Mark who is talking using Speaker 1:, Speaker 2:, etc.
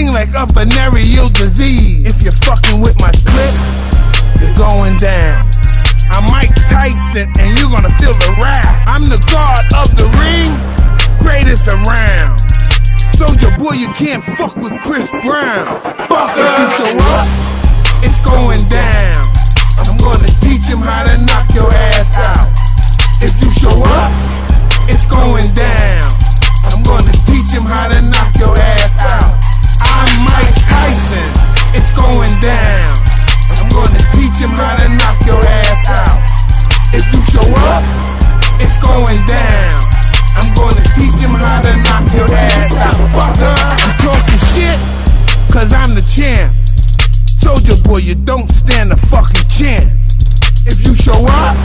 Speaker 1: sting like a venereal disease. If you're fucking with my clip, you're going down. I'm Mike Tyson, and you're gonna feel the wrath. I'm the god of the ring, greatest around. Soulja Boy, you can't fuck with Chris Brown. Fuck if you show up, it's going down. I'm gonna teach him how to knock your ass out. If you show up, it's going down. Show up, it's going down. I'm gonna teach him how to knock your ass out. Fucker, I'm talking shit, cause I'm the champ. Soulja Boy, you don't stand a fucking chance. If you show up,